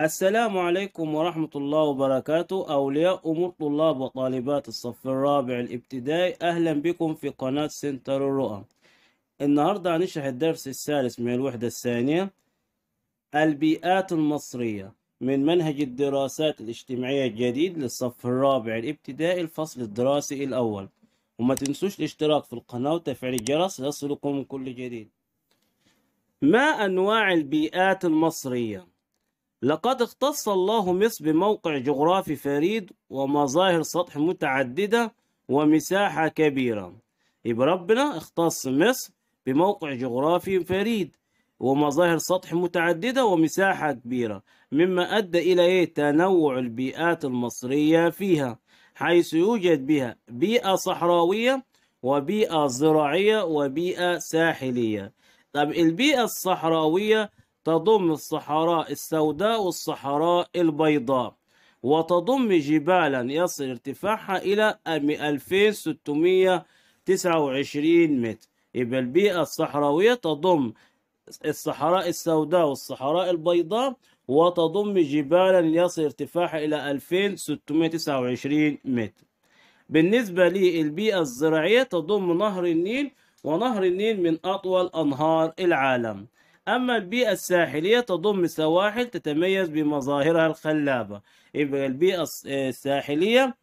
السلام عليكم ورحمة الله وبركاته. أولياء أمور طلاب وطالبات الصف الرابع الابتدائي أهلا بكم في قناة سنتر الرؤى. النهاردة هنشرح الدرس الثالث من الوحدة الثانية. البيئات المصرية من منهج الدراسات الاجتماعية الجديد للصف الرابع الابتدائي الفصل الدراسي الأول. وما تنسوش الاشتراك في القناة وتفعيل الجرس ليصلكم كل جديد. ما أنواع البيئات المصرية؟ لقد اختص الله مصر بموقع جغرافي فريد ومظاهر سطح متعددة ومساحة كبيرة يبقى ربنا اختص مصر بموقع جغرافي فريد ومظاهر سطح متعددة ومساحة كبيرة مما أدى إلى إيه؟ تنوع البيئات المصرية فيها حيث يوجد بها بيئة صحراوية وبيئة زراعية وبيئة ساحلية طب البيئة الصحراوية تضم الصحراء السوداء والصحراء البيضاء وتضم جبالا يصل ارتفاعها إلى 2629 متر. يبقى البيئة الصحراوية تضم الصحراء السوداء والصحراء البيضاء وتضم جبالا يصل ارتفاعها إلى 2629 متر. بالنسبة للبيئة الزراعية تضم نهر النيل ونهر النيل من أطول أنهار العالم. أما البيئة الساحلية تضم سواحل تتميز بمظاهرها الخلابة. يبقى البيئة الساحلية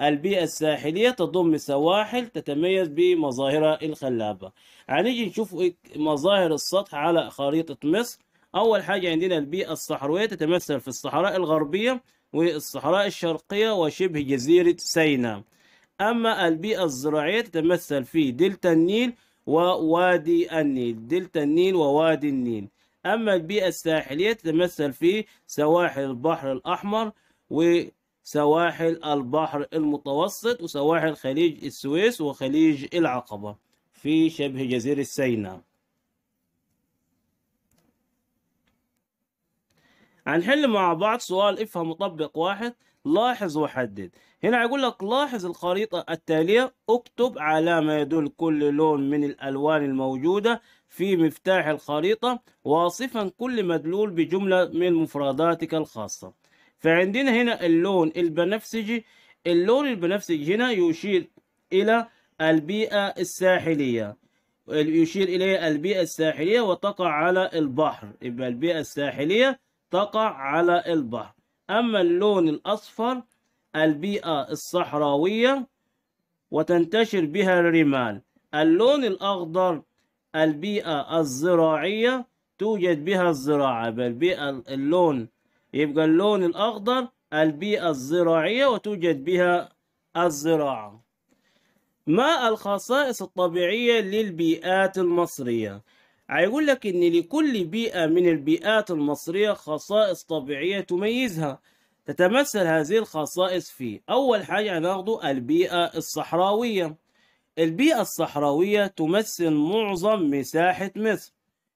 البيئة الساحلية تضم سواحل تتميز بمظاهرها الخلابة. هنيجي نشوف مظاهر السطح على خريطة مصر. أول حاجة عندنا البيئة الصحراوية تتمثل في الصحراء الغربية والصحراء الشرقية وشبه جزيرة سيناء. أما البيئة الزراعية تتمثل في دلتا النيل ووادي النيل دلتا النيل ووادي النيل. أما البيئة الساحلية تتمثل في سواحل البحر الأحمر وسواحل البحر المتوسط وسواحل خليج السويس وخليج العقبة في شبه جزيرة سيناء. هنحل مع بعض سؤال افهم مطبق واحد. لاحظ وحدد. هنا يقول لك لاحظ الخريطة التالية. اكتب على ما يدل كل لون من الألوان الموجودة في مفتاح الخريطة واصفا كل مدلول بجملة من مفرداتك الخاصة. فعندنا هنا اللون البنفسجي. اللون البنفسجي هنا يشير إلى البيئة الساحلية. يشير إلى البيئة الساحلية وتقع على البحر. يبقى البيئة الساحلية تقع على البحر. أما اللون الأصفر البيئة الصحراوية وتنتشر بها الرمال. اللون الأخضر البيئة الزراعية توجد بها الزراعة. البيئة اللون يبقى اللون الأخضر البيئة الزراعية وتوجد بها الزراعة. ما الخصائص الطبيعية للبيئات المصرية؟ هيقول لك إن لكل بيئة من البيئات المصرية خصائص طبيعية تميزها تتمثل هذه الخصائص في أول حاجة هناخده البيئة الصحراوية. البيئة الصحراوية تمثل معظم مساحة مصر.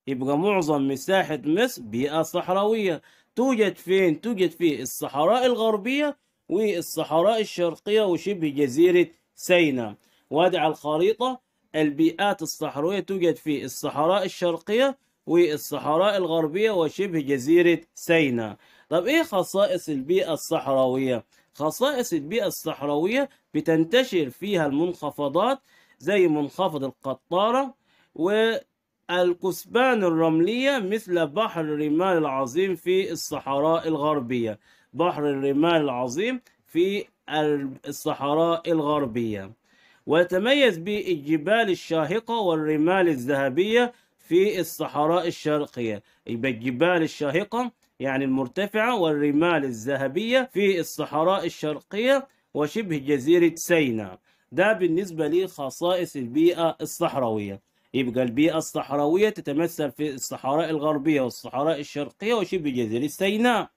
يبقى معظم مساحة مصر بيئة صحراوية. توجد فين؟ توجد في الصحراء الغربية والصحراء الشرقية وشبه جزيرة سيناء. وادي على الخريطة البيئات الصحراوية توجد في الصحراء الشرقية والصحراء الغربية وشبه جزيرة سيناء طب إيه خصائص البيئة الصحراوية؟ خصائص البيئة الصحراوية بتنتشر فيها المنخفضات زي منخفض القطارة والكثبان الرملية مثل بحر الرمال العظيم في الصحراء الغربية. بحر الرمال العظيم في الصحراء الغربية. ويتميز بالجبال الشاهقة والرمال الذهبية في الصحراء الشرقية. يبقى الجبال الشاهقة يعني المرتفعة والرمال الذهبية في الصحراء الشرقية وشبه جزيرة سيناء ده بالنسبة لخصائص البيئة الصحراوية. يبقى البيئة الصحراوية تتمثل في الصحراء الغربية والصحراء الشرقية وشبه جزيرة سيناء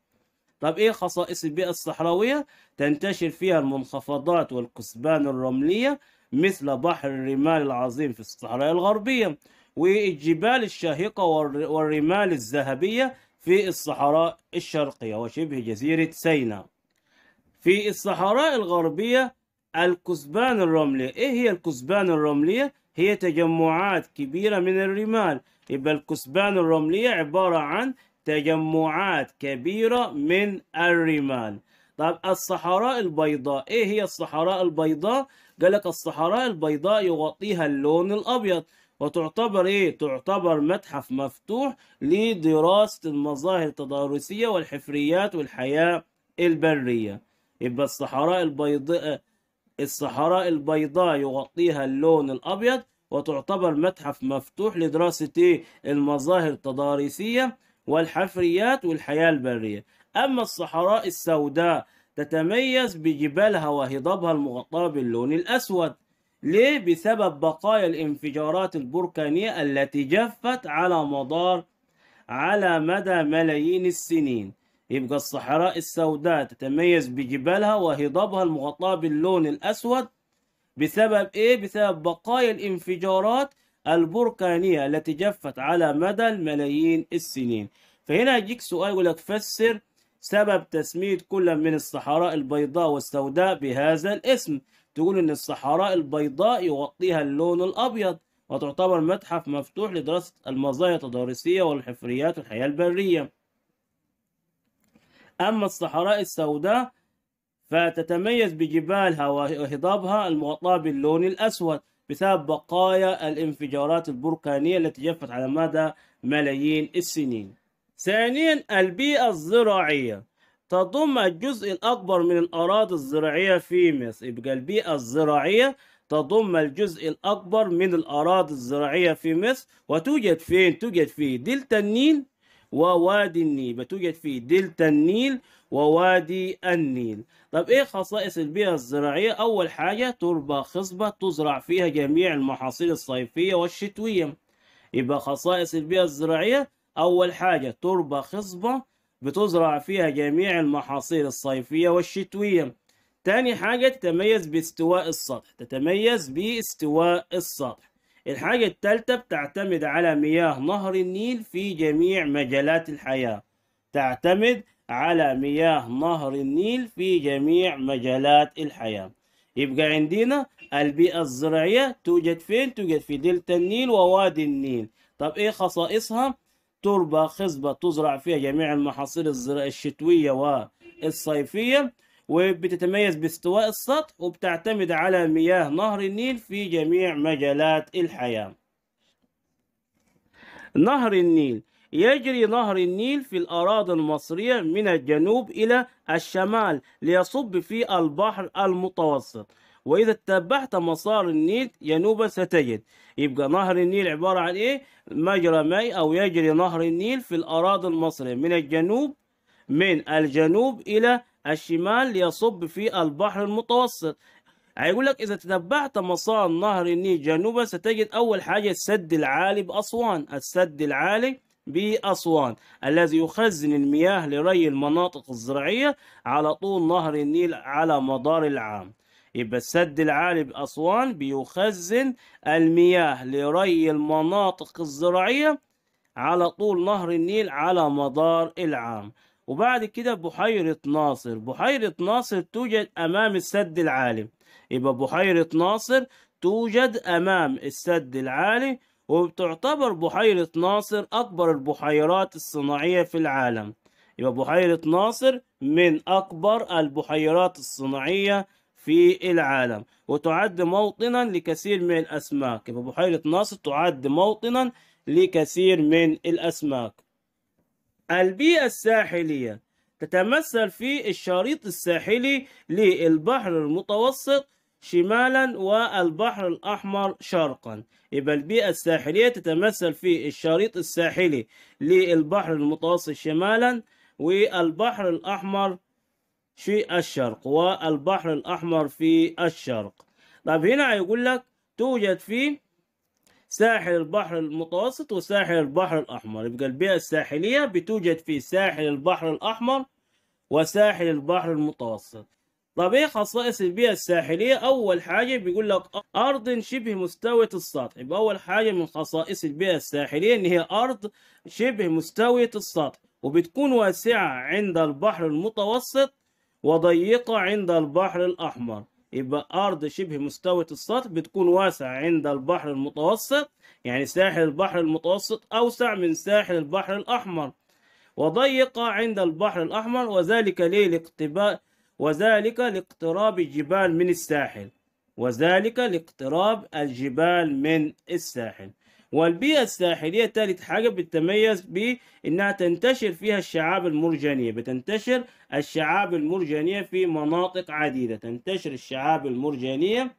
طب إيه خصائص البيئة الصحراوية؟ تنتشر فيها المنخفضات والكثبان الرملية مثل بحر الرمال العظيم في الصحراء الغربية والجبال الشاهقة والرمال الذهبية في الصحراء الشرقية وشبه جزيرة سيناء في الصحراء الغربية الكثبان الرملية. إيه هي الكثبان الرملية؟ هي تجمعات كبيرة من الرمال. يبقى الكثبان الرملية عبارة عن تجمعات كبيرة من الرمال. طب الصحراء البيضاء إيه هي الصحراء البيضاء؟ قال لك الصحراء البيضاء يغطيها اللون الأبيض وتعتبر إيه؟ تعتبر متحف مفتوح لدراسة المظاهر التضاريسية والحفريات والحياة البرية. يبقى الصحراء البيضاء الصحراء البيضاء يغطيها اللون الأبيض وتعتبر متحف مفتوح لدراسة إيه؟ المظاهر التضاريسية والحفريات والحياة البرية. أما الصحراء السوداء تتميز بجبالها وهضابها المغطاة باللون الأسود ليه؟ بسبب بقايا الانفجارات البركانية التي جفت على مدار على مدى ملايين السنين يبقى الصحراء السوداء تتميز بجبالها وهضابها المغطاة باللون الأسود بسبب إيه؟ بسبب بقايا الانفجارات البركانية التي جفت على مدى الملايين السنين فهنا يجيك سؤال يقول لك فسر سبب تسمية كل من الصحراء البيضاء والسوداء بهذا الاسم. تقول إن الصحراء البيضاء يغطيها اللون الأبيض وتعتبر متحف مفتوح لدراسة المظاهر التضاريسية والحفريات والحياة البرية. أما الصحراء السوداء فتتميز بجبالها وهضابها المغطاة باللون الأسود بسبب بقايا الانفجارات البركانية التي جفت على مدى ملايين السنين. ثانيا البيئة الزراعية. تضم الجزء الأكبر من الأراضي الزراعية في مصر. يبقى البيئة الزراعية تضم الجزء الأكبر من الأراضي الزراعية في مصر. وتوجد فين؟ توجد في دلتا النيل ووادي النيل. بتوجد في دلتا النيل ووادي النيل. طب إيه خصائص البيئة الزراعية؟ أول حاجة تربة خصبة تزرع فيها جميع المحاصيل الصيفية والشتوية. يبقى خصائص البيئة الزراعية أول حاجة تربة خصبة بتزرع فيها جميع المحاصيل الصيفية والشتوية. تاني حاجة تتميز باستواء السطح تتميز باستواء السطح. الحاجة الثالثة بتعتمد على مياه نهر النيل في جميع مجالات الحياة. تعتمد على مياه نهر النيل في جميع مجالات الحياة. يبقى عندنا البيئة الزراعية توجد فين؟ توجد في دلتا النيل ووادي النيل. طب إيه خصائصها؟ تربة خصبة تزرع فيها جميع المحاصيل الشتوية والصيفية وبتتميز باستواء السطح وبتعتمد على مياه نهر النيل في جميع مجالات الحياة. نهر النيل. يجري نهر النيل في الأراضي المصرية من الجنوب إلى الشمال ليصب في البحر المتوسط. وإذا تتبعت مسار النيل جنوبا ستجد. يبقى نهر النيل عبارة عن إيه؟ مجرى ماء أو يجري نهر النيل في الأراضي المصرية. من الجنوب من الجنوب إلى الشمال ليصب في البحر المتوسط. هيقول لك إذا تتبعت مسار نهر النيل جنوبا ستجد أول حاجة السد العالي بأسوان. السد العالي بأسوان. الذي يخزن المياه لري المناطق الزراعية على طول نهر النيل على مدار العام. يبقى السد العالي بأسوان بيخزن المياه لري المناطق الزراعية على طول نهر النيل على مدار العام. وبعد كده بحيرة ناصر. بحيرة ناصر توجد أمام السد العالي. يبقى بحيرة ناصر توجد أمام السد العالي وبتعتبر بحيرة ناصر أكبر البحيرات الصناعية في العالم. يبقى بحيرة ناصر من أكبر البحيرات الصناعية في العالم وتعد موطنا لكثير من الأسماك. يبقى بحيرة ناصر تعد موطنا لكثير من الأسماك. البيئة الساحلية تتمثل في الشريط الساحلي للبحر المتوسط شمالا والبحر الأحمر شرقا. يبقى البيئة الساحلية تتمثل في الشريط الساحلي للبحر المتوسط شمالا والبحر الأحمر في الشرق والبحر الأحمر في الشرق. طب هنا يقول لك توجد في ساحل البحر المتوسط وساحل البحر الأحمر. يبقى البيئة الساحلية بتوجد في ساحل البحر الأحمر وساحل البحر المتوسط. طب إيه خصائص البيئة الساحلية؟ أول حاجة بيقول لك أرض شبه مستوية السطح، يبقى أول حاجة من خصائص البيئة الساحلية إن هي أرض شبه مستوية السطح، وبتكون واسعة عند البحر المتوسط وضيقة عند البحر الأحمر، يبقى أرض شبه مستوية السطح بتكون واسعة عند البحر المتوسط، يعني ساحل البحر المتوسط أوسع من ساحل البحر الأحمر. وضيقة عند البحر الأحمر وذلك ليه لاقتباء وذلك لاقتراب الجبال من الساحل. وذلك لاقتراب الجبال من الساحل. والبيئة الساحلية ثالث حاجة بتتميز بأنها تنتشر فيها الشعاب المرجانية بتنتشر الشعاب المرجانية في مناطق عديدة تنتشر الشعاب المرجانية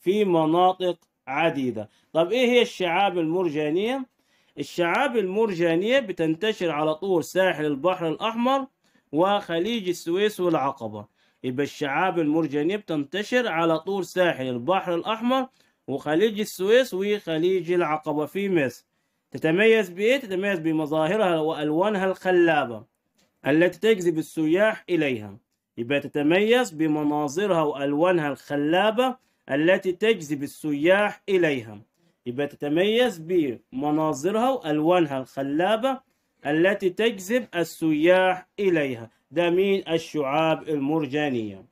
في مناطق عديدة طب إيه هي الشعاب المرجانية؟ الشعاب المرجانية بتنتشر على طول ساحل البحر الأحمر وخليج السويس والعقبة يبقى الشعاب المرجانية بتنتشر على طول ساحل البحر الأحمر وخليج السويس وخليج العقبة في مصر. تتميز بإيه؟ تتميز بمظاهرها وألوانها الخلابة التي تجذب السياح إليها. يبقى تتميز بمناظرها وألوانها الخلابة التي تجذب السياح إليها. يبقى تتميز بمناظرها وألوانها الخلابة التي تجذب السياح إليها. ده مين الشعاب المرجانية.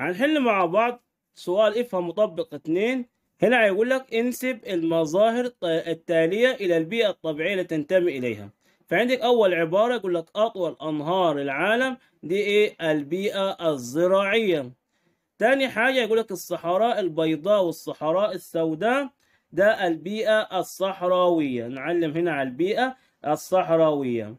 هنحل مع بعض سؤال افهم مطبق اتنين. هنا هيقول لك انسب المظاهر التالية إلى البيئة الطبيعية التي تنتمي إليها. فعندك أول عبارة يقول لك أطول أنهار العالم دي إيه؟ البيئة الزراعية. تاني حاجة يقول لك الصحراء البيضاء والصحراء السوداء ده البيئة الصحراوية. نعلم هنا على البيئة الصحراوية.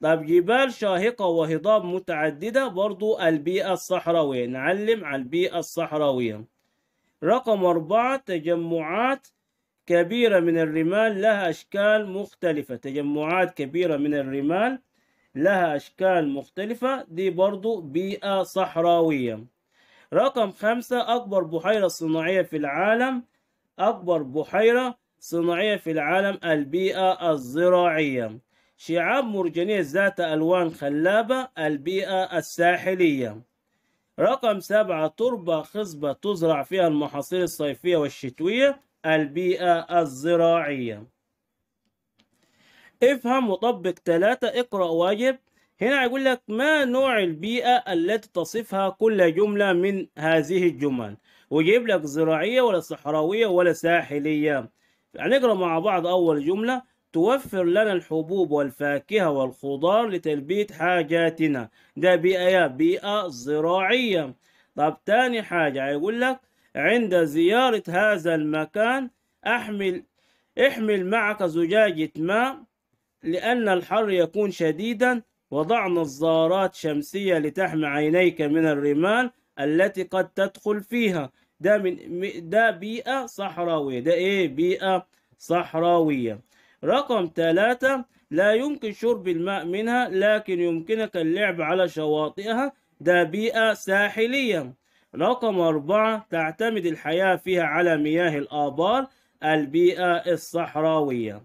طب جبال شاهقة وهضاب متعددة برضو البيئة الصحراوية. نعلم على البيئة الصحراوية. رقم أربعة تجمعات كبيرة من الرمال لها أشكال مختلفة. تجمعات كبيرة من الرمال لها أشكال مختلفة. دي برضو بيئة صحراوية. رقم خمسة أكبر بحيرة صناعية في العالم. أكبر بحيرة صناعية في العالم البيئة الزراعية. شعاب مرجانية ذات ألوان خلابة البيئة الساحلية. رقم سبعة تربة خصبة تزرع فيها المحاصيل الصيفية والشتوية البيئة الزراعية. افهم وطبق ثلاثة اقرأ واجب. هنا يقول لك ما نوع البيئة التي تصفها كل جملة من هذه الجمل؟ ويجيب لك زراعية ولا صحراوية ولا ساحلية. هنقرأ مع بعض أول جملة. توفر لنا الحبوب والفاكهة والخضار لتلبية حاجاتنا. ده بيئة بيئة زراعية. طب تاني حاجة يقول لك عند زيارة هذا المكان أحمل احمل معك زجاجة ماء لأن الحر يكون شديدا وضع نظارات شمسية لتحمي عينيك من الرمال التي قد تدخل فيها. ده من ده بيئة صحراوية. ده إيه؟ بيئة صحراوية. رقم ثلاثة لا يمكن شرب الماء منها لكن يمكنك اللعب على شواطئها ده بيئة ساحلية. رقم أربعة تعتمد الحياة فيها على مياه الآبار البيئة الصحراوية.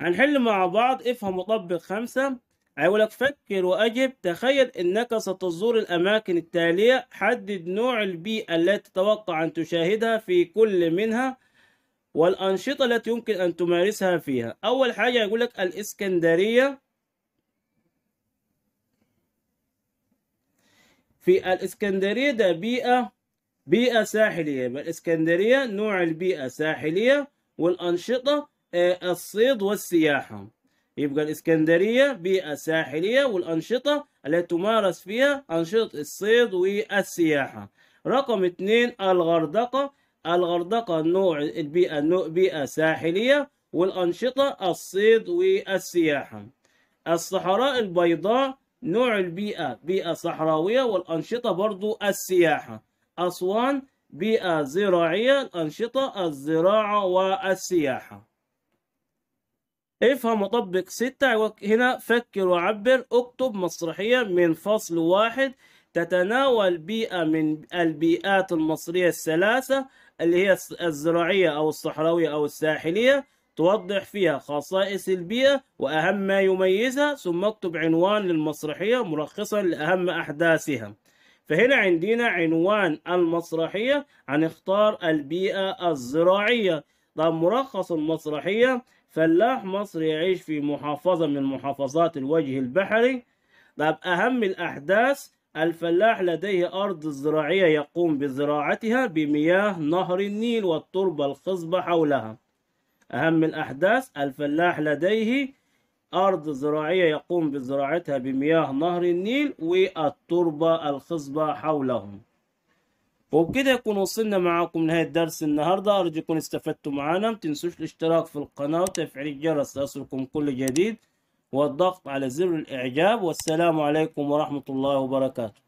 هنحل مع بعض افهم وطبق خمسة. هيقول لك فكر وأجب. تخيل أنك ستزور الأماكن التالية. حدد نوع البيئة التي تتوقع أن تشاهدها في كل منها. والأنشطة التي يمكن أن تمارسها فيها. أول حاجة يقول لك الإسكندرية في الإسكندرية ده بيئة بيئة ساحلية. الإسكندرية نوع البيئة ساحلية والأنشطة الصيد والسياحة. يبقى الإسكندرية بيئة ساحلية والأنشطة التي تمارس فيها أنشطة الصيد والسياحة. رقم اثنين الغردقة. الغردقة نوع البيئة بيئة ساحلية والأنشطة الصيد والسياحة. الصحراء البيضاء نوع البيئة بيئة صحراوية والأنشطة برضو السياحة. أسوان بيئة زراعية الأنشطة الزراعة والسياحة. افهم وطبق ستة هنا فكر وعبر اكتب مسرحية من فصل واحد تتناول بيئة من البيئات المصرية الثلاثة اللي هي الزراعية أو الصحراوية أو الساحلية توضح فيها خصائص البيئة وأهم ما يميزها ثم اكتب عنوان للمسرحية ملخصا لأهم أحداثها. فهنا عندنا عنوان المسرحية هنختار البيئة الزراعية. طب ملخص المسرحية فلاح مصري يعيش في محافظة من محافظات الوجه البحري. طب أهم الأحداث الفلاح لديه أرض زراعية يقوم بزراعتها بمياه نهر النيل والتربة الخصبة حولها. أهم الأحداث الفلاح لديه أرض زراعية يقوم بزراعتها بمياه نهر النيل والتربة الخصبة حولهم. وبكده يكون وصلنا معاكم لنهاية درس النهاردة. أرجو يكون استفدتوا معنا متنسوش الاشتراك في القناة وتفعيل الجرس ليصلكم كل جديد. والضغط على زر الإعجاب والسلام عليكم ورحمة الله وبركاته.